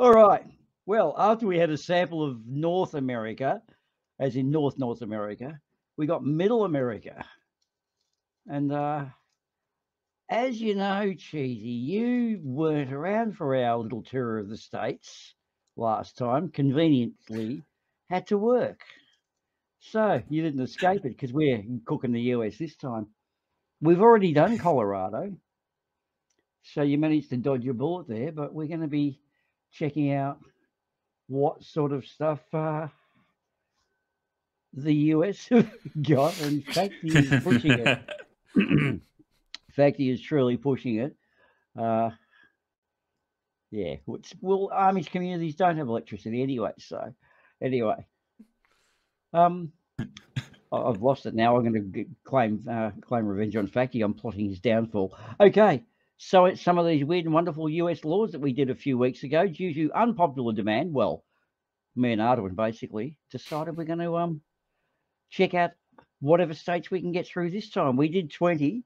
All right. Well, after we had a sample of North America, as in North North America, we got Middle America. And uh, as you know, Cheesy, you weren't around for our little tour of the States last time, conveniently had to work. So you didn't escape it because we're cooking the US this time. We've already done Colorado. So you managed to dodge your bullet there, but we're going to be checking out what sort of stuff uh, the US have got. In fact, he is pushing it. In fact, he is truly pushing it. Uh, yeah, which, well, Amish communities don't have electricity anyway. So, anyway, um, I've lost it now. I'm going to claim uh, claim revenge on Facty. I'm plotting his downfall. Okay, so it's some of these weird and wonderful US laws that we did a few weeks ago, due to unpopular demand. Well, me and Ardawen basically decided we're going to um check out whatever states we can get through this time. We did 20,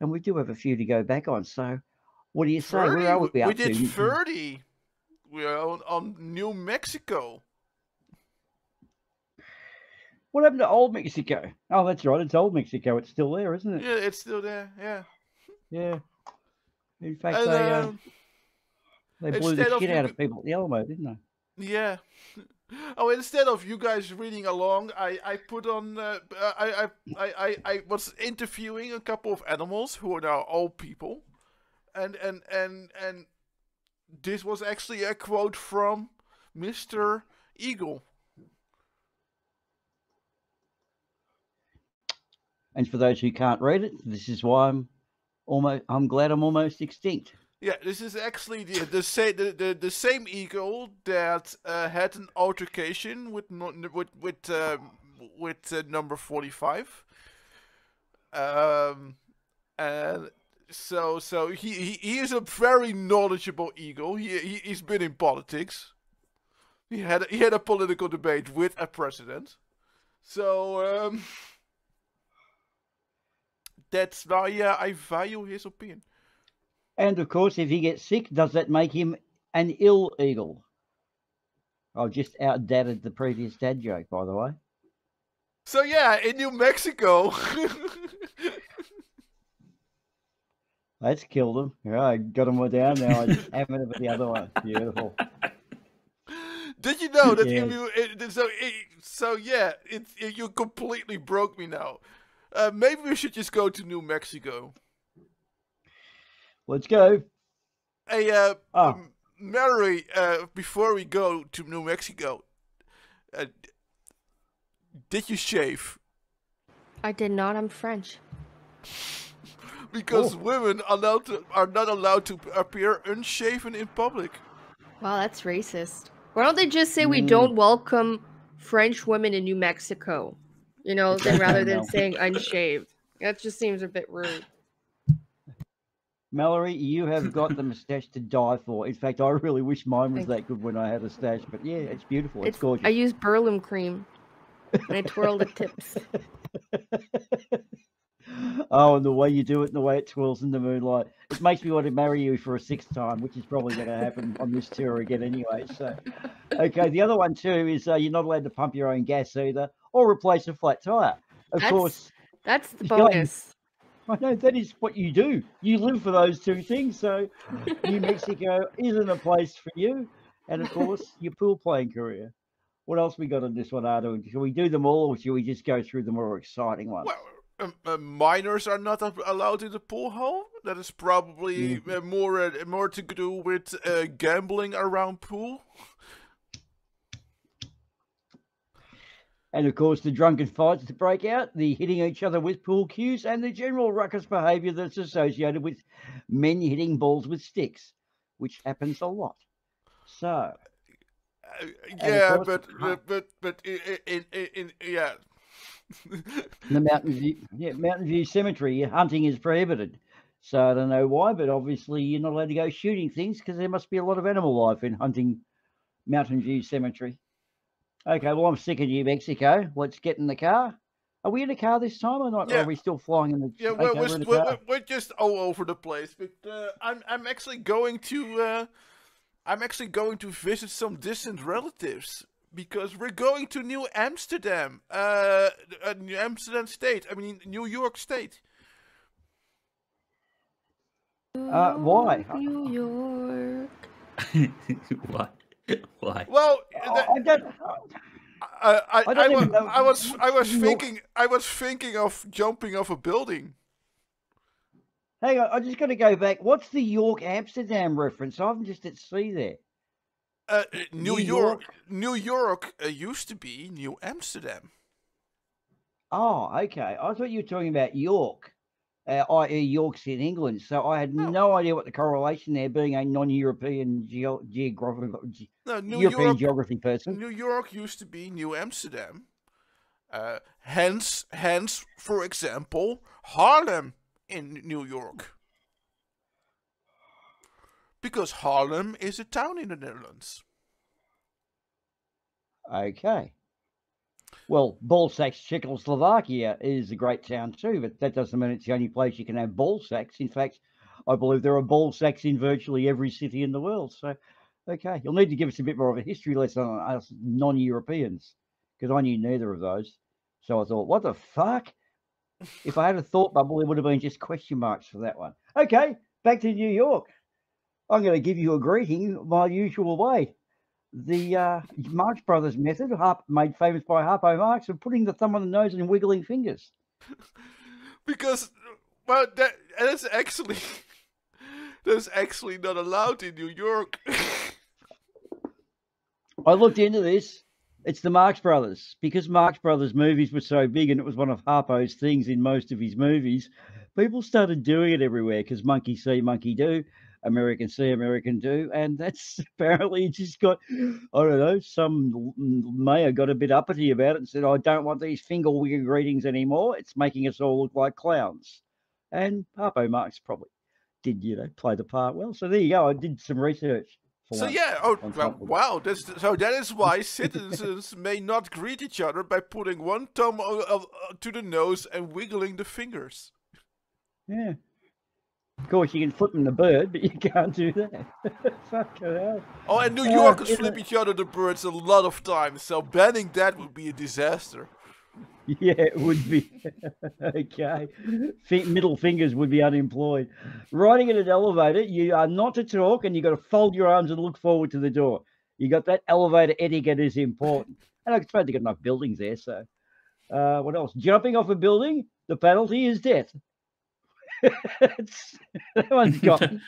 and we do have a few to go back on. So, what do you say? 30? Where are we, we up did to? 30. We are on, on New Mexico. What happened to Old Mexico? Oh, that's right. It's Old Mexico. It's still there, isn't it? Yeah, it's still there. Yeah. Yeah. In fact, And, they uh, um, they blew the shit out of people at the Alamo, didn't they? Yeah. Oh, instead of you guys reading along, I I put on uh, I, I I I I was interviewing a couple of animals who are now old people, and and and and this was actually a quote from Mister Eagle. And for those who can't read it, this is why I'm almost. I'm glad I'm almost extinct. Yeah, this is actually the the same the, the, the same eagle that uh, had an altercation with with with um, with uh, number forty five. Um, and so so he, he he is a very knowledgeable eagle. He, he he's been in politics. He had he had a political debate with a president. So um, that's why yeah I value his opinion. And of course, if he gets sick, does that make him an ill eagle? I've just outdated the previous dad joke, by the way. So yeah, in New Mexico. That's killed him. Yeah, I got him down now. I just hammered him with the other one. Beautiful. Did you know that Yeah. you so so yeah, it, it you completely broke me now. Uh, maybe we should just go to New Mexico. Let's go. Hey, uh, Oh. um, Mallory, uh, before we go to New Mexico, uh, did you shave? I did not. I'm French. Because Oh. women are allowed to, are not allowed to appear unshaven in public. Wow, that's racist. Why don't they just say we Mm. don't welcome French women in New Mexico? You know, then rather than saying unshaved. That just seems a bit rude. Mallory, you have got the moustache to die for. In fact, I really wish mine was that good when I had a stash. But yeah, it's beautiful. It's, It's gorgeous. I use Brylcreem and I twirl the tips. oh, and the way you do it and the way it twirls in the moonlight. It makes me want to marry you for a sixth time, which is probably going to happen on this tour again anyway. So, okay. The other one, too, is uh, you're not allowed to pump your own gas either or replace a flat tire. Of That's- course, That's the Go on. bonus. I know that is what you do. You live for those two things. So, New Mexico isn't a place for you. And of course, your pool playing career. What else we got on this one, Ardo? Should we do them all or should we just go through the more exciting ones? Well, uh, minors are not allowed in the pool hall. That is probably Mm-hmm. uh, more uh, more to do with uh, gambling around pool. And of course, the drunken fights that break out, the hitting each other with pool cues, and the general ruckus behaviour that's associated with men hitting balls with sticks, which happens a lot. So, Uh, yeah, but but but but in, in, in yeah. The Mountain View, yeah, Mountain View Cemetery, hunting is prohibited. So I don't know why, but obviously you're not allowed to go shooting things because there must be a lot of animal life in hunting Mountain View Cemetery. Okay, well I'm sick of New Mexico. Let's get in the car. Are we in a car this time or not? Or Yeah. are we still flying in the? Yeah, okay, we're, we're we're, in the we're, car. we're just all over the place. But uh, I'm I'm actually going to uh, I'm actually going to visit some distant relatives because we're going to New Amsterdam, uh, uh, New Amsterdam State. I mean New York State. Uh, why? New York. Why? Why? Well, Oh, the- I don't. I, I, I I, don't wa- even I was I was thinking I was thinking of jumping off a building. Hang on, I'm just going to go back. What's the York Amsterdam reference? I'm just at sea there. Uh, New, New York, York? New York uh, used to be New Amsterdam. Oh, okay. I thought you were talking about York, uh, i.e., York's in England. So I had No. no idea what the correlation there, being a non-European geo- geographical ge- No, New European York, geography person. New York used to be New Amsterdam. Uh, hence, hence, for example, Harlem in New York. Because Harlem is a town in the Netherlands. Okay. Well, ball sacks Czechoslovakia is a great town too, but that doesn't mean it's the only place you can have ball sacks. In fact, I believe there are ball sacks in virtually every city in the world. So, okay, you'll need to give us a bit more of a history lesson on us non-Europeans because I knew neither of those. So I thought, what the fuck? If I had a thought bubble, it would have been just question marks for that one. Okay, back to New York. I'm going to give you a greeting my usual way the uh, Marx Brothers method, Harp, made famous by Harpo Marx, of putting the thumb on the nose and wiggling fingers. Because, well, that that's actually that's actually not allowed in New York. I looked into this. It's the Marx Brothers because Marx Brothers movies were so big and it was one of Harpo's things in most of his movies. People started doing it everywhere because monkey see, monkey do, American see, American do, and that's apparently just got I don't know. Some mayor got a bit uppity about it and said, "I don't want these finger wigger greetings anymore. It's making us all look like clowns." And Harpo Marx probably did, you know, play the part well. So there you go. I did some research. for so yeah, oh well, top of it. wow, that's so that is why citizens may not greet each other by putting one thumb o- uh, to the nose and wiggling the fingers. Yeah. Of course, you can flip them the bird, but you can't do that. Hell. Oh, and New Uh, Yorkers flip each other the birds a lot of times, so banning that would be a disaster. Yeah, it would be. okay. Fi middle fingers would be unemployed. Riding in an elevator, you are not to talk and you've got to fold your arms and look forward to the door. You got that elevator etiquette is important. And I suppose they've got enough buildings there, so. Uh, what else? Jumping off a building, the penalty is death. It's- that one's gone.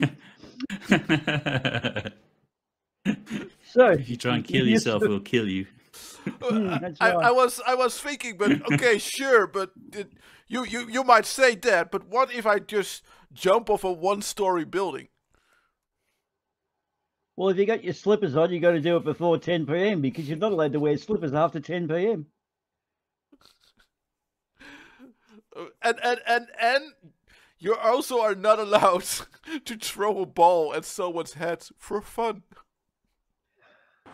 so, if you try and kill yourself, but- we'll kill you. Hmm, I, that's I, right. I was I was thinking, but okay, sure, but it, you, you you might say that, but what if I just jump off a one-story building? Well, if you got your slippers on, you got to do it before 10 p.m. because you're not allowed to wear slippers after 10 p.m. Uh, And and and and you also are not allowed to throw a ball at someone's head for fun.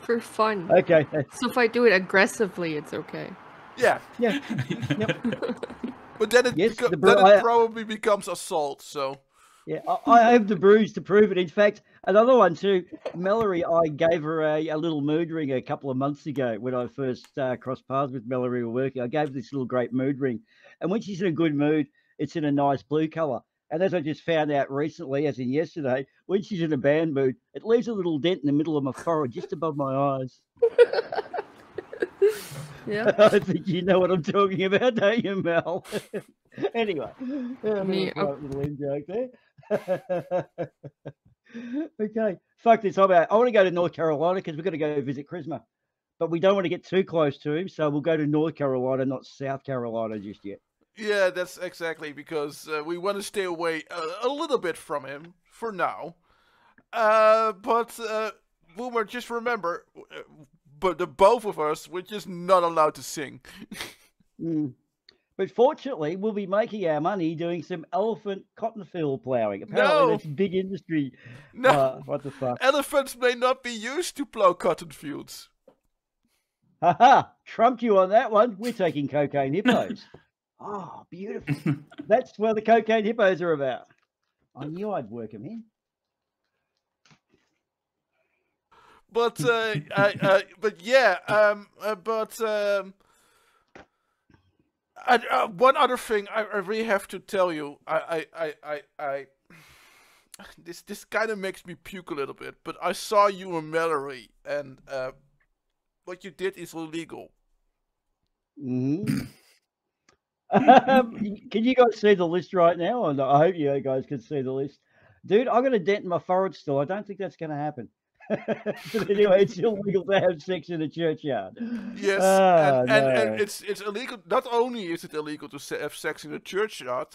For fun. Okay. So if I do it aggressively, it's okay. Yeah, Yeah. but then it Yes, beco- the bro- then it I- probably becomes assault. So Yeah. I, I have the bruise to prove it. In fact, another one too. Mallory, I gave her a, a little mood ring a couple of months ago when I first uh, crossed paths with Mallory. We were working. I gave her this little great mood ring. And when she's in a good mood, it's in a nice blue color. And as I just found out recently, as in yesterday, when she's in a bad mood, it leaves a little dent in the middle of my forehead, just above my eyes. Yeah. I think you know what I'm talking about, don't you, Mel? anyway, a Me, little, quiet little in joke there. okay, fuck this. I'm out. I want to go to North Carolina because we're going to go visit Chrisma, but we don't want to get too close to him, so we'll go to North Carolina, not South Carolina just yet. yeah, that's exactly because uh, we want to stay away a, a little bit from him for now. Uh, but uh, Boomah, just remember, uh, but the both of us, we're just not allowed to sing. Mm. But fortunately, we'll be making our money doing some elephant cotton field ploughing. Apparently, No. that's big industry. No, Uh, what the fuck? elephants may not be used to plow cotton fields. Ha ha! Trumped you on that one. We're taking cocaine hippos. oh, beautiful. That's where the cocaine hippos are about. I knew I'd work them in. but uh, I, uh, but yeah, um, uh, but um, I, uh, one other thing I, I really have to tell you, I, I, I, I, I this this kind of makes me puke a little bit. But I saw you and Mallory, and uh, what you did is illegal. hmm um, can you guys see the list right now? And I hope you guys can see the list. Dude, I got a dent in my forehead still. I don't think that's going to happen. but anyway, it's illegal to have sex in a churchyard. Yes, Ah, and, and, no. and it's it's illegal. Not only is it illegal to have sex in a churchyard,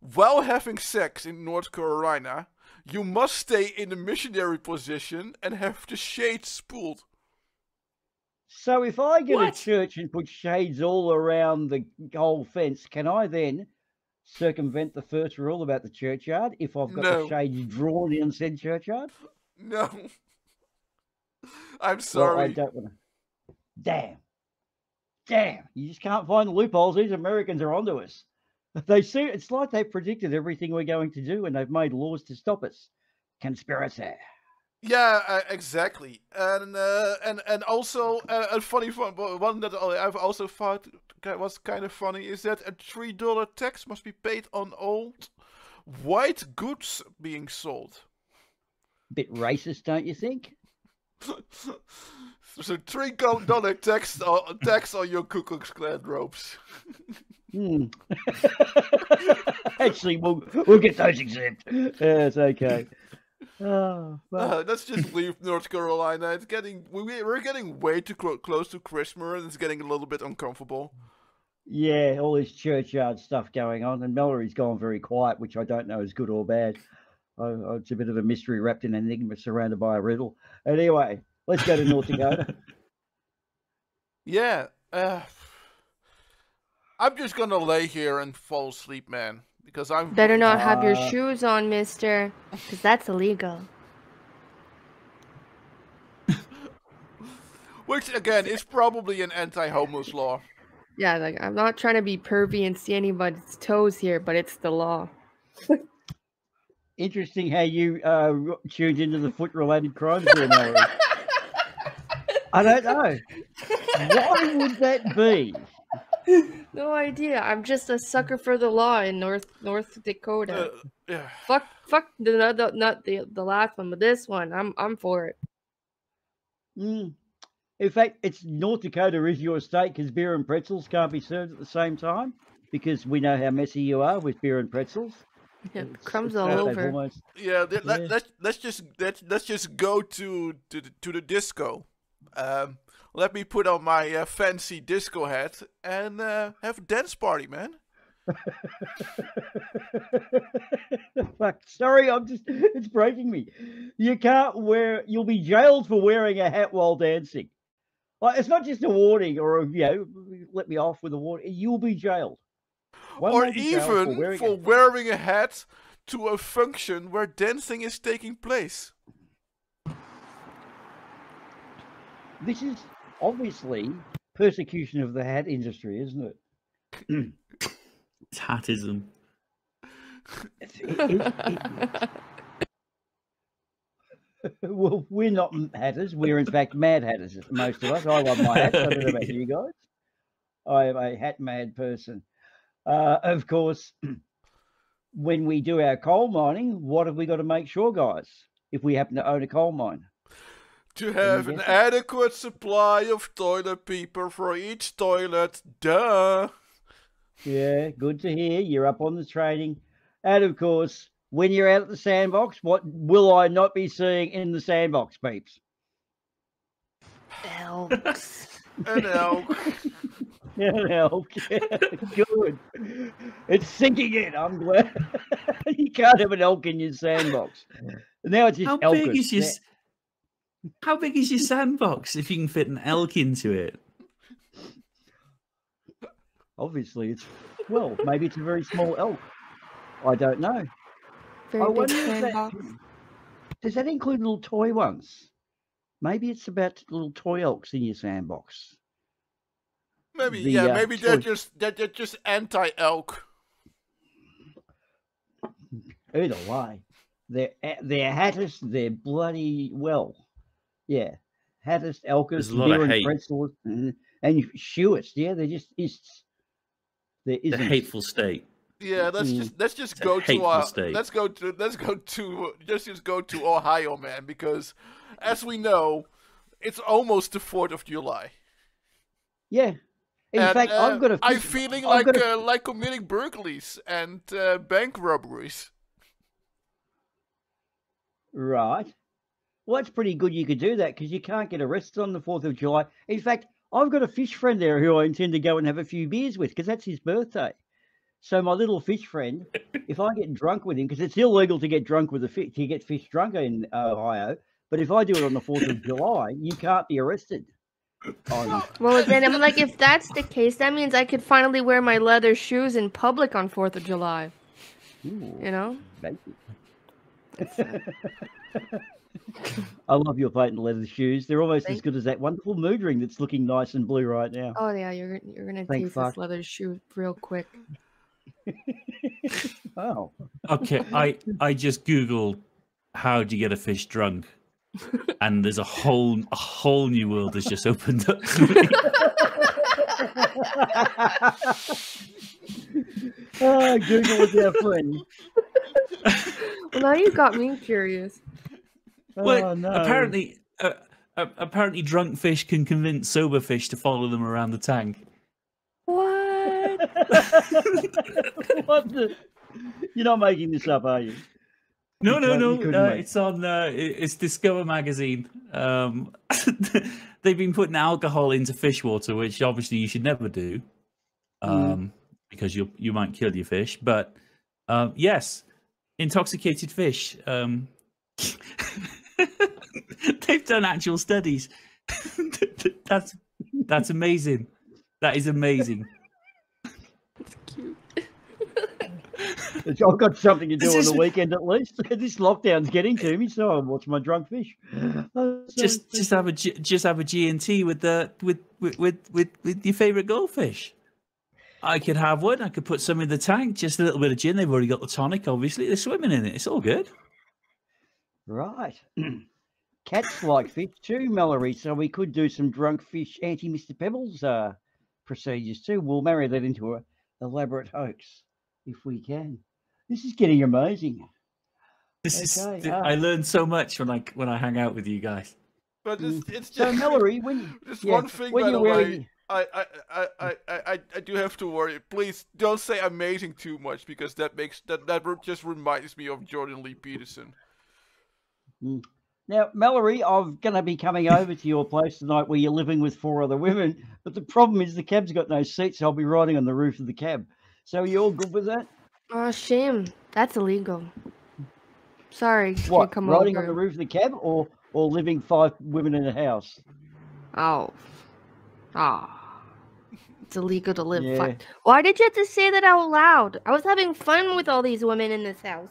while having sex in North Carolina, you must stay in the missionary position and have the shades pulled. So if I get What? a church and put shades all around the whole fence, can I then circumvent the first rule about the churchyard if I've got No. the shades drawn in said churchyard? No, I'm Well, I sorry. don't want to. Damn. Damn. You just can't find the loopholes. These Americans are onto us. They see it's like they predicted everything we're going to do and they've made laws to stop us. Conspiracy. Yeah, uh, exactly. And uh, and and also uh, a funny fun, one that I- I've also thought was kind of funny is that a three dollar tax must be paid on old white goods being sold. Bit racist, don't you think? So three go- dollar tax on, tax on your Ku Klux Klan robes. Hmm. Actually, we'll we'll get those exempt. Yeah, it's okay. Oh, well, Uh, let's just leave North Carolina. It's getting we we- we're getting way too clo- close to Christmas, and it's getting a little bit uncomfortable. yeah, all this churchyard stuff going on, and Mallory's gone very quiet, which I don't know is good or bad. I, I- it's a bit of a mystery wrapped in an enigma, surrounded by a riddle. Anyway, let's go to North Dakota. Yeah. Uh, I'm just gonna lay here and fall asleep, man, because I'm Better not have your Uh, shoes on, mister, because that's illegal. Which again is probably an anti homeless law. Yeah, like I'm not trying to be pervy and see anybody's toes here, but it's the law. Interesting how you uh, tuned into the foot-related crimes there, Mallory. I don't know. Why would that be? No idea. I'm just a sucker for the law in North North Dakota. Uh, yeah. fuck, fuck the, the, the not the the last one, but this one, I'm I'm for it. Mm. In fact, it's North Dakota is your state because beer and pretzels can't be served at the same time because we know how messy you are with beer and pretzels. Yeah, crumbs all over. almost- Yeah, let, let, Yeah. let's let's just let's let's just go to to the, to the disco. Um, let me put on my uh, fancy disco hat and uh, have a dance party, man. Fuck, sorry, I'm just, it's breaking me. You can't wear, you'll be jailed for wearing a hat while dancing. Like, it's not just a warning or, a, you know, let me off with a warning. You'll be jailed. One or will be jailed for even wearing a for wearing a hat to a function where dancing is taking place. This is obviously persecution of the hat industry, isn't it? It's hatism. It's- it- it- well, we're not m- hatters. We're in fact mad hatters. Most of us. I love my hats. I don't know about you guys. I am a hat mad person. Uh, of course, when we do our coal mining, what have we got to make sure, guys? If we happen to own a coal mine, To have an it? adequate supply of toilet paper for each toilet. Duh. yeah, good to hear. You're up on the training, and of course, when you're out at the sandbox, what will I not be seeing in the sandbox, peeps? Elks. An elk. Yeah, elk. Good. It's sinking in. I'm glad. you can't have an elk in your sandbox. Now it's just How elkers. big is your Now- How big is your sandbox if you can fit an elk into it? Obviously, it's well, maybe it's a very small elk. I don't know. I Very big wonder if that, does that include little toy ones? Maybe it's about little toy elks in your sandbox. Maybe The, yeah, uh, maybe they're choice- just they're, they're just anti-elk. Who Either way, they're they're hatters. They're bloody well. Yeah. Hattist, Elkers, There's a lot of beer and hate. pretzels, and, and Stewarts. Yeah, they're just ists. There The hateful state. Yeah, let's Mm. just let's just It's go to our state. let's go to let's go to just just go to Ohio, man, because as we know, it's almost the Fourth of July. Yeah. In And, fact, uh, I've got a. I'm feeling like uh, like committing burglaries and uh, bank robberies. Right. Well, that's pretty good. You could do that because you can't get arrested on the Fourth of July. In fact, I've got a fish friend there who I intend to go and have a few beers with because that's his birthday. So my little fish friend, if I get drunk with him, because it's illegal to get drunk with a fish, to get fish drunk in Ohio. But if I do it on the Fourth of July, you can't be arrested. On, Well, then I'm like, if that's the case, that means I could finally wear my leather shoes in public on Fourth of July. Ooh, You know? thank you. I love your patent leather shoes. They're almost as good as that wonderful mood ring that's looking nice and blue right now. Oh yeah, you're you're gonna Thank taste fuck. this leather shoe real quick. Oh, Okay, I I just googled how do you get a fish drunk, and there's a whole a whole new world has just opened up. to me. oh Google is our friend. Well, now you've got me curious. Well, oh, no. apparently, uh, uh, apparently, drunk fish can convince sober fish to follow them around the tank. What? what the? You're not making this up, are you? No, no, no. wait. it's on. Uh, it's Discover magazine. Um, they've been putting alcohol into fish water, which obviously you should never do, um, because you you might kill your fish. But um, yes, intoxicated fish. Um, they've done actual studies. that's that's amazing. That is amazing. It's cute. It's- I've got something to do This on is- the weekend at least. this lockdown's getting to me, so I'll watch my drunk fish. Oh, just just have a just have a G and T with the with with with with, with your favorite goldfish. I could have one. I could put some in the tank. Just a little bit of gin. They've already got the tonic. Obviously, they're swimming in it. It's all good. Right. Cats like fish too, Mallory. So we could do some drunk fish anti Mr. Pebbles uh, procedures too. We'll marry that into a elaborate hoax if we can. This is getting amazing. This Okay, is. ah. Uh I learned so much when I when I hang out with you guys. But it's, mm. it's So just Mallory, when just yeah, one thing, when by the way. wearing, I, I, I, mm. I, I, I do have to worry. Please don't say amazing too much because that makes that that just reminds me of Jordan Lee Peterson. Mm. Now, Mallory, I'm going to be coming over to your place tonight where you're living with four other women. But the problem is the cab's got no seats. So I'll be riding on the roof of the cab. So are you all good with that? Oh, shame. That's illegal. Sorry. can't What, come riding over. on the roof of the cab or, or living five women in a house? Oh. Ah. It's illegal to live. Yeah. Fi- Why did you have to say that out loud? I was having fun with all these women in this house.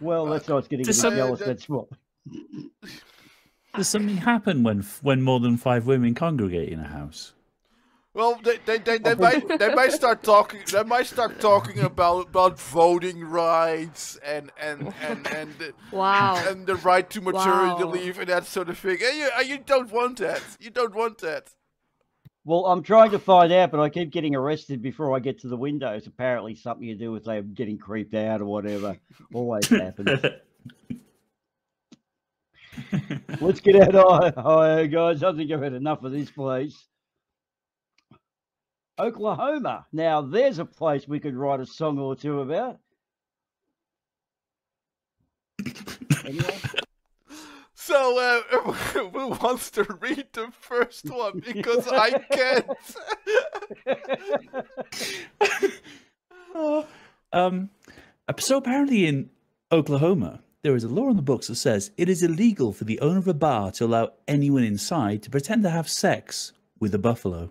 Well, that's why I was getting a bit Does some- jealous. Uh, That's what. Does something happen when when more than five women congregate in a house? Well, they they, they, they might they might start talking they might start talking about about voting rights and and and and the, Wow. and the right to maternity Wow. leave and that sort of thing. And you and you don't want that. You don't want that. Well, I'm trying to find out, but I keep getting arrested before I get to the windows. Apparently, something to do with them getting creeped out or whatever. Always happens. Let's get out of Ohio, guys. I think I've had enough of this place. Oklahoma. Now, there's a place we could write a song or two about. Anyway, So, uh, who wants to read the first one? Because I can't. um, so apparently in Oklahoma, there is a law in the books that says it is illegal for the owner of a bar to allow anyone inside to pretend to have sex with a buffalo.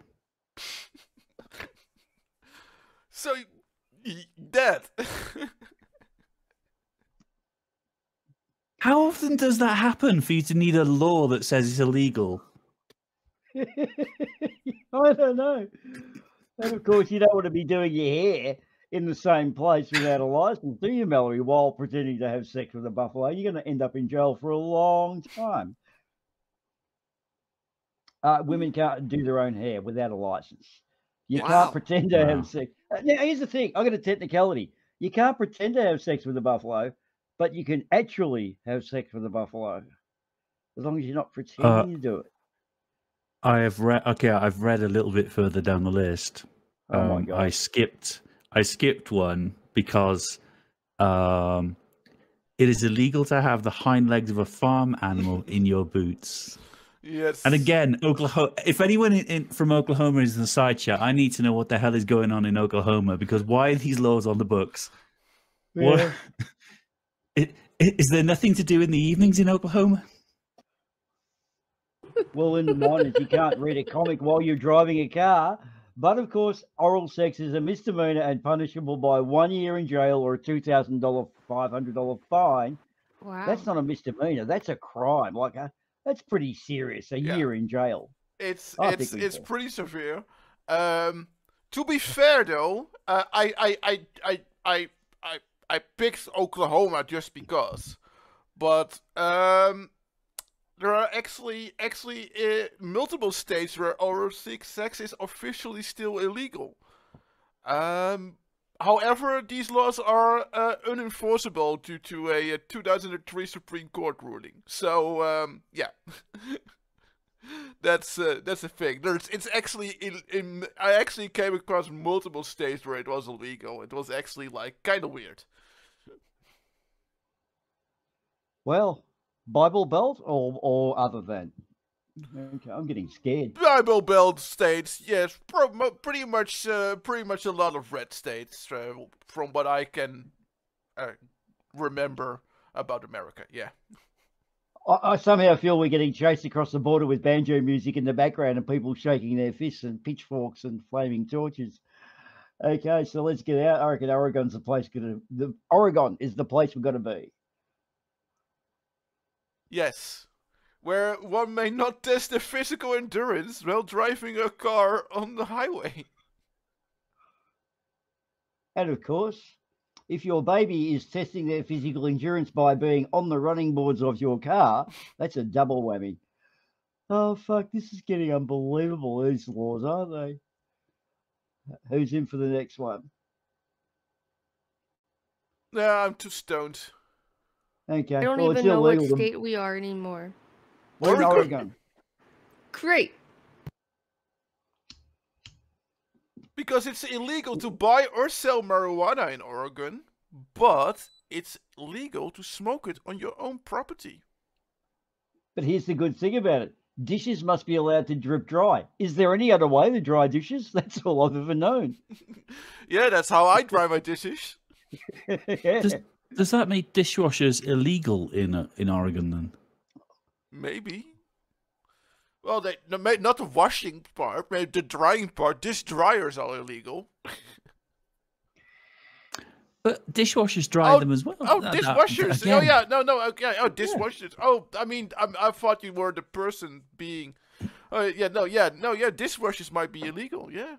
So, y- that. How often does that happen for you to need a law that says it's illegal? I don't know. And of course, you don't want to be doing your hair in the same place without a license, do you, Mallory, while pretending to have sex with a buffalo? You're going to end up in jail for a long time. uh, women can't do their own hair without a license. You Wow. can't pretend to Wow. have sex. Uh, Now, here's the thing. I got a technicality. You can't pretend to have sex with a buffalo, but you can actually have sex with a buffalo, as long as you're not pretending to do it. I have read. Okay, I've read a little bit further down the list. Oh my Um, god! I skipped. I skipped one because um, it is illegal to have the hind legs of a farm animal in your boots. Yes. And again, Oklahoma. If anyone in, in, from Oklahoma is in the side chat, I need to know what the hell is going on in Oklahoma because why are these laws on the books? What? Yeah. It, i- is there nothing to do in the evenings in Oklahoma? Well, in the minors, you can't read a comic while you're driving a car. But of course, oral sex is a misdemeanor and punishable by one year in jail or a two thousand dollar, five hundred dollar fine. Wow. That's not a misdemeanor. That's a crime. Like a, that's pretty serious. A Yeah. year in jail. it's I it's it's will. pretty severe. Um, to be fair though, uh, I, I I I I I I picked Oklahoma just because, but um, there are actually actually uh, multiple states where oral sex sex is officially still illegal. Um, however, these laws are uh, unenforceable due to a, uh 2003 Supreme Court ruling. So um, yeah. that's uh, that's a thing. There's it's actually in, in I actually came across multiple states where it was illegal. It was actually like kind of weird. Well, Bible Belt or or other than. Okay, I'm getting scared. Bible Belt states, yes, pretty much, uh, pretty much a lot of red states, uh, from what I can uh, remember about America. Yeah. I, I somehow feel we're getting chased across the border with banjo music in the background and people shaking their fists and pitchforks and flaming torches. Okay, so let's get out. I reckon Oregon's the place. Gonna the Oregon is the place we're gonna be. Yes. Where one may not test their physical endurance while driving a car on the highway. And of course, if your baby is testing their physical endurance by being on the running boards of your car, that's a double whammy. Oh fuck, this is getting unbelievable. These laws, aren't they? Who's in for the next one? Nah, I'm too stoned. Okay, I don't well, even know what illegal. state we are anymore. We're in Oregon. Oregon. Great. Because it's illegal to buy or sell marijuana in Oregon, but it's legal to smoke it on your own property. But here's the good thing about it dishes must be allowed to drip dry. Is there any other way to dry dishes? That's all I've ever known. Yeah, that's how I dry my dishes. Does, does that make dishwashers illegal in uh, in Oregon then? Maybe. Well, they no, may- not the washing part, maybe the drying part. Dish dryers are illegal. But dishwashers dry Oh, them as well. Oh, That- that- dishwashers. Oh yeah, no, no, okay. Oh, dishwashers. Oh, I mean, I, I thought you were the person being. Oh yeah, no, yeah, no, yeah. Dishwashers might be illegal. Yeah.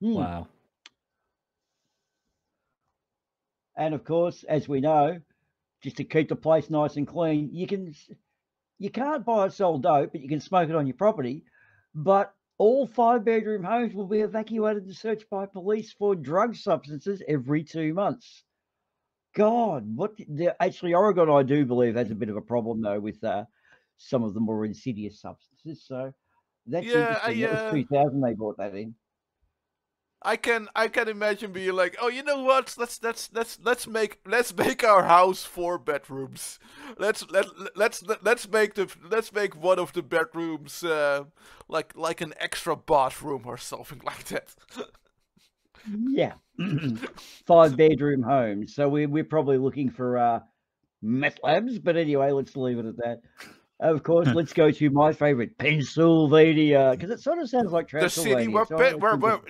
Hmm. Wow. And of course, as we know, just to keep the place nice and clean, you can you can't buy or sell dope, but you can smoke it on your property. But all five bedroom homes will be evacuated and searched by police for drug substances every two months. God, what the- actually Oregon, I do believe, has a bit of a problem though with uh, some of the more insidious substances. So that's Yeah, I, interesting. that uh, was 2000 they brought that in. I can I can imagine being like, oh, you know what? Let's let's let's let's make let's make our house four bedrooms. Let's let let's let's make the let's make one of the bedrooms uh, like like an extra bathroom or something like that. Yeah. Five bedroom homes. So we're, we're probably looking for uh, meth labs. But anyway, let's leave it at that. Of course, let's go to my favorite, Pennsylvania, because it sort of sounds like Transylvania. the city where so pe- where, to where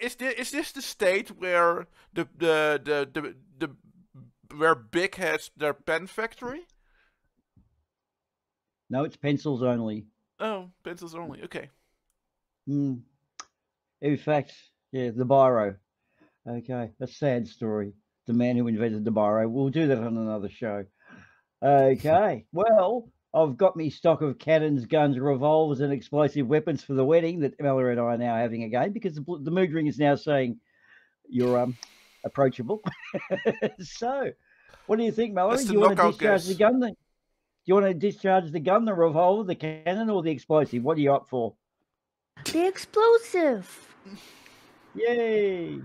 is this is this the state where the the the the, the where Bic has their pen factory? No, it's pencils only. Oh, pencils only. Okay. Hmm. In fact, yeah, the biro. Okay, a sad story. The man who invented the biro. We'll do that on another show. Okay, well, I've got me stock of cannons, guns, revolvers, and explosive weapons for the wedding that Mallory and I are now having again because the, the mood ring is now saying you're um approachable. so, what do you think, Mallory? Do you want to knockout discharge the gun? Then? Do you want to discharge the gun, the revolver, the cannon, or the explosive? What are you up for? The explosive. Yay!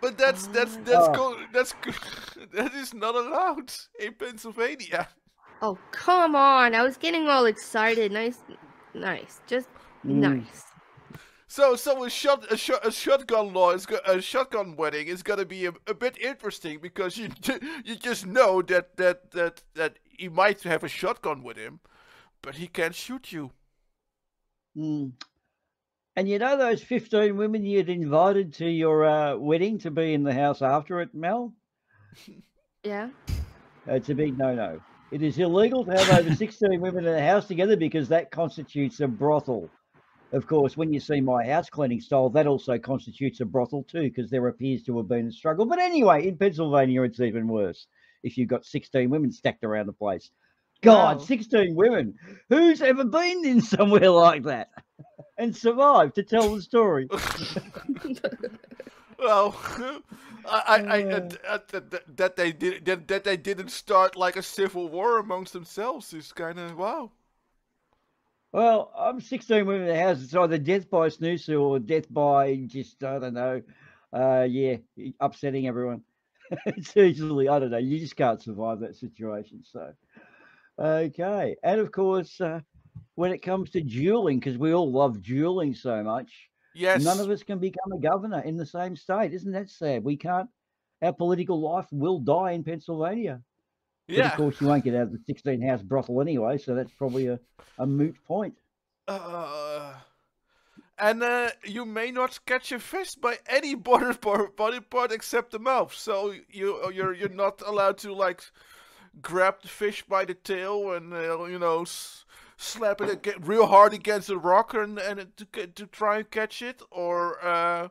But that's that's that's Oh. go, that's that is not allowed in Pennsylvania. Oh come on! I was getting all excited. Nice, nice, just Mm. nice. So so a shot a, shot, a shotgun law is go, a shotgun wedding is gonna be a, a bit interesting because you you just know that that that that he might have a shotgun with him, but he can't shoot you. Mm. And you know those 15 women you'd invited to your uh, wedding to be in the house after it, Mel? Yeah. It's a big no no. It is illegal to have over 16 women in a house together because that constitutes a brothel. Of course, when you see my house cleaning style, that also constitutes a brothel too, because there appears to have been a struggle. But anyway, in Pennsylvania, it's even worse if you've got 16 women stacked around the place. God, Wow. 16 women. Who's ever been in somewhere like that and survived to tell the story? Well, I, I, I, Uh. uh, that, they did that, that they didn't start like a civil war amongst themselves is kind of wow. Well, I'm 16 women in the house. It's either death by snooze or death by just, I don't know. Uh, yeah, upsetting everyone. it's usually, I don't know, you just can't survive that situation. So, okay. And of course, uh, when it comes to dueling, because we all love dueling so much, Yes. none of us can become a governor in the same state. Isn't that sad? We can't, our political life will die in Pennsylvania. But yeah. of course, you won't get out of the 16 house brothel anyway. So that's probably a, a moot point. Uh, and uh, you may not catch a fish by any body part, body part except the mouth. So you uh, you're you're not allowed to like grab the fish by the tail and uh, you know slap it real hard against a rock and and to to try and catch it or uh,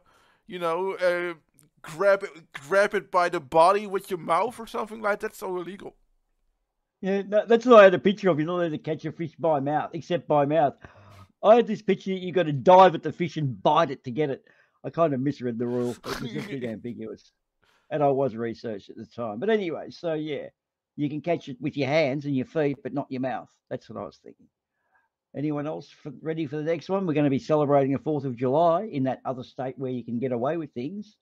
you know uh, grab it grab it by the body with your mouth or something like that. So illegal. Yeah, no, that's what I had a picture of. You're not allowed to catch a fish by mouth, except by mouth. I had this picture. You got to dive at the fish and bite it to get it. I kind of misread the rule. It was a bit ambiguous, and I was researched at the time. But anyway, so yeah, you can catch it with your hands and your feet, but not your mouth. That's what I was thinking. Anyone else for, ready for the next one? We're going to be celebrating the Fourth of July in that other state where you can get away with things.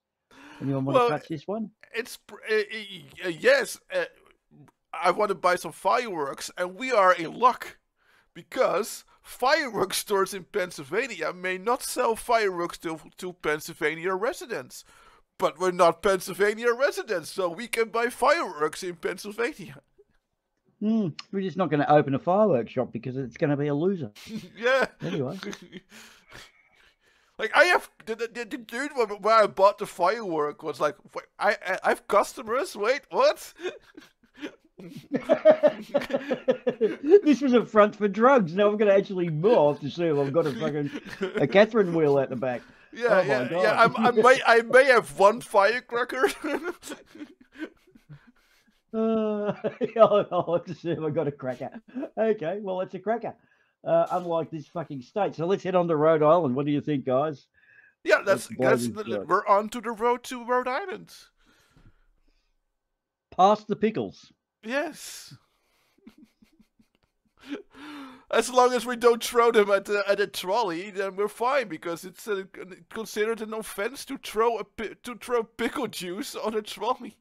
Anyone want Well, to touch this one? It's uh, yes. Uh, I want to buy some fireworks, and we are in luck because fireworks stores in Pennsylvania may not sell fireworks to to Pennsylvania residents. But we're not Pennsylvania residents, so we can buy fireworks in Pennsylvania. Hmm, we're just not going to open a fireworks shop because it's going to be a loser. yeah. Anyway. Like I have the, the, the dude where where I bought the firework was like, "Wait, I I I have customers. Wait, what? this was a front for drugs. Now I'm going to actually move to see if I've got a fucking a Catherine wheel at the back. Yeah, Oh yeah, yeah. I'm, I may, I may have one firecracker. Uh, I'll, I'll have to see if I got a cracker. Okay, well, it's a cracker. Uh, unlike this fucking state. So let's head on to Rhode Island. What do you think, guys? yeah, that's that's the, we're on to the road to Rhode Island. Past the pickles. Yes. As long as we don't throw them at the, at a trolley, then we're fine because it's uh, considered an offense to throw a to throw pickle juice on a trolley.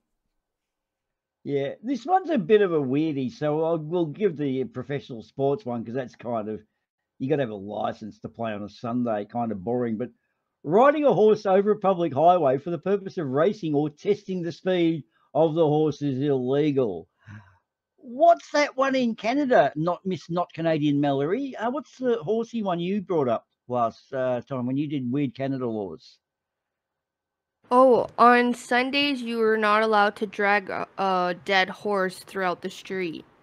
Yeah, this one's a bit of a weirdie, so I'll, we'll give the professional sports one because that's kind of you got to have a license to play on a Sunday, kind of boring. But riding a horse over a public highway for the purpose of racing or testing the speed of the horse is illegal. What's that one in Canada? Not Miss Not Canadian Mallory. Uh, what's the horsey one you brought up last uh, time when you did weird Canada laws? Oh, on Sundays you were not allowed to drag a, a dead horse throughout the street.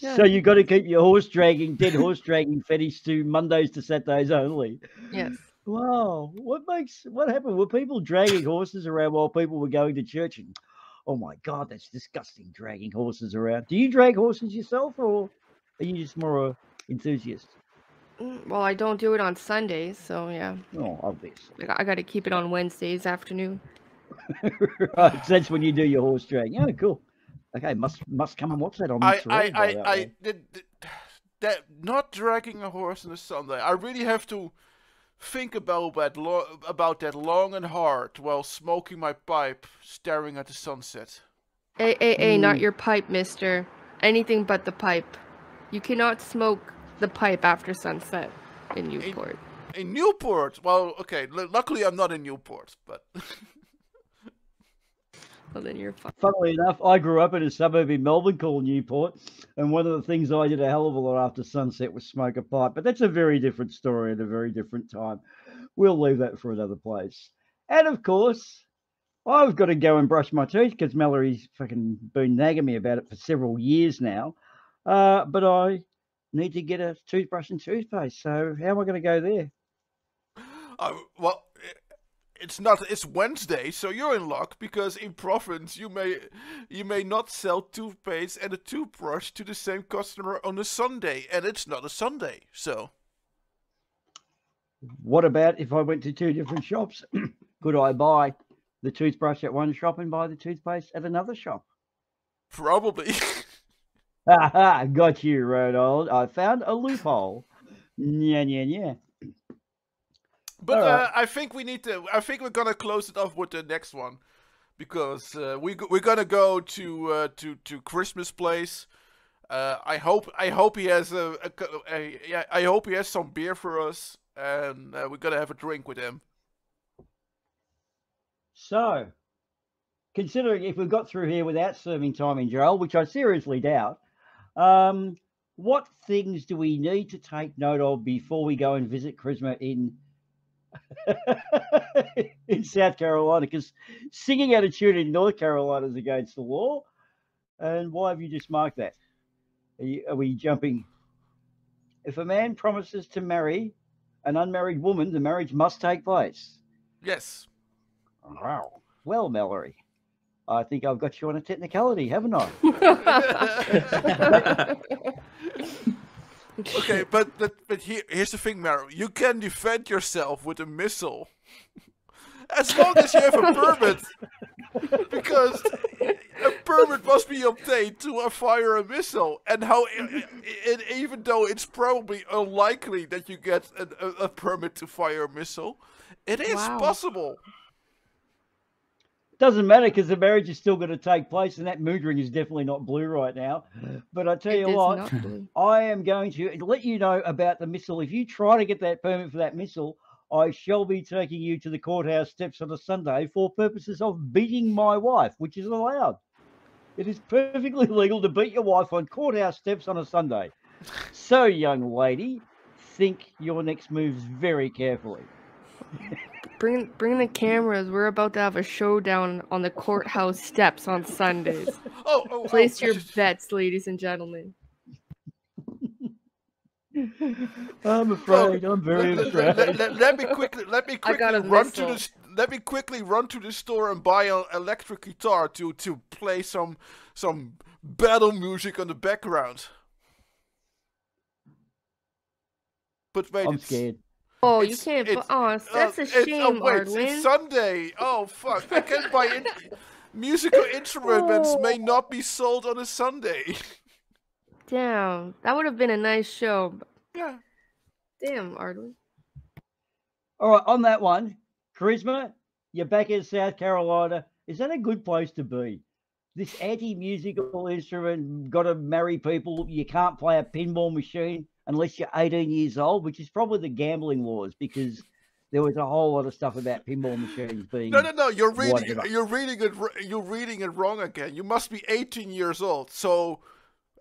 Yeah. So you got to keep your horse dragging, dead horse dragging fetish to Mondays to Saturdays only. Yes. Wow, what makes what happened? Were people dragging horses around while people were going to church? And "Oh my god, that's disgusting, dragging horses around." Do you drag horses yourself, or are you just more a enthusiast? Mm, Well, I don't do it on Sundays, so yeah. Oh, obviously. I got to keep it on Wednesdays afternoon. right, so that's when you do your horse dragging. Oh, cool. Okay, must must come and watch that on I, Mixer I, I, I did, did- that not dragging a horse on a Sunday. I really have to think about that lo- about that long and hard while smoking my pipe, staring at the sunset. Hey, hey, hey, not Mm. your pipe, mister. Anything but the pipe. You cannot smoke the pipe after sunset in Newport. In Newport, well, okay. L- luckily, I'm not in Newport, but Well, then you're fine. Funnily enough, I grew up in a suburb in Melbourne called Newport, and one of the things I did a hell of a lot after sunset was smoke a pipe. But that's a very different story at a very different time. We'll leave that for another place. And of course, I've got to go and brush my teeth because Mallory's fucking been nagging me about it for several years now. Uh, but I need to get a toothbrush and toothpaste. So how am I going to go there? Oh, well, i- it's not. It's Wednesday, so you're in luck because in province you may you may not sell toothpaste and a toothbrush to the same customer on a Sunday, and it's not a Sunday. So What about if I went to two different shops? Could I buy the toothbrush at one shop and buy the toothpaste at another shop? probably. Ha ha! Got you, Ronald. I found a loophole. Yeah, yeah, yeah. But right. uh, I think we need to. I think we're gonna close it off with the next one, because uh, we we're gonna go to uh, to to Christmas place. Uh, I hope I hope he has a, a, a yeah I hope he has some beer for us, and uh, we're gonna have a drink with him. So, considering if we got through here without serving time in jail, which I seriously doubt, um, what things do we need to take note of before we go and visit Charisma in in South Carolina? Because singing out of tune in North Carolina is against the law. And why have you just marked that? Are, you, are we jumping? If a man promises to marry an unmarried woman, the marriage must take place. Yes. Wow. Well, Mallory, I think I've got you on a technicality, haven't I? Okay, but but but here, here's the thing, Maro. You can defend yourself with a missile, as long as you have a permit, because a permit must be obtained to fire a missile. And how, and even though it's probably unlikely that you get a, a, a permit to fire a missile, it is Wow. possible. Doesn't matter because the marriage is still going to take place, and that mood ring is definitely not blue right now. Mm. But I tell It you what. I am going to let you know about the missile. If you try to get that permit for that missile, I shall be taking you to the courthouse steps on a Sunday for purposes of beating my wife, which is allowed. It is perfectly legal to beat your wife on courthouse steps on a Sunday. So, young lady, think your next moves very carefully. Bring bring the cameras. We're about to have a showdown on the courthouse steps on Sundays. Oh, oh, oh Place oh, your just- bets, ladies and gentlemen. I'm afraid. I'm very let, let- let- afraid. let- let me quickly let me quickly a run to the let me quickly run to the store and buy an electric guitar to to play some some battle music on the background. But wait, I'm it's, scared. Oh, you can't. it's- bu- Oh, uh, that's a it's- oh, shame, wait, it's Sunday. Oh fuck! I can't buy in- musical instruments may not be sold on a Sunday. Damn, that would have been a nice show. yeah. Damn, Arlen. All right, on that one, Charisma, you're back in South Carolina. Is that a good place to be? This anti musical instrument, got to marry people. You can't play a pinball machine unless you're 18 years old, which is probably the gambling laws because there was a whole lot of stuff about pinball machines being. No, no, no. You're reading. Whatever. You're reading it. You're reading it wrong again. You must be 18 years old. So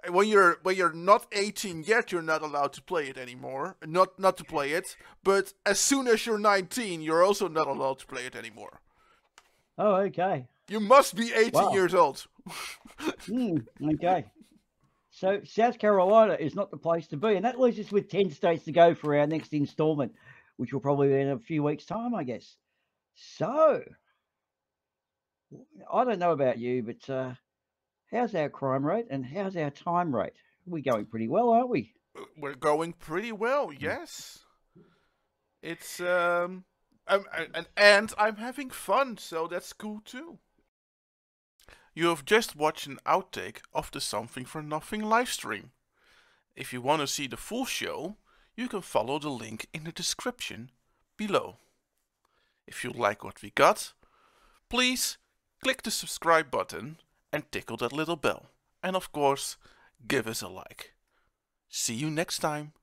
when you're when you're not 18 yet, you're not allowed to play it anymore. Not not to play it. But as soon as you're 19, you're also not allowed to play it anymore. Oh, okay. You must be 18 Wow. years old. Hmm, okay. So South Carolina is not the place to be, and that leaves us with ten states to go for our next instalment, which will probably be in a few weeks' time, I guess. So, I don't know about you, but uh, how's our crime rate and how's our time rate? We're going pretty well, aren't we? We're going pretty well, yes. It's um, I'm, I- and I'm having fun, so that's cool too. You have just watched an outtake of the Something From Nothing live stream. If you want to see the full show, you can follow the link in the description below. If you like what we got, please click the subscribe button and tickle that little bell. And of course, give us a like. See you next time.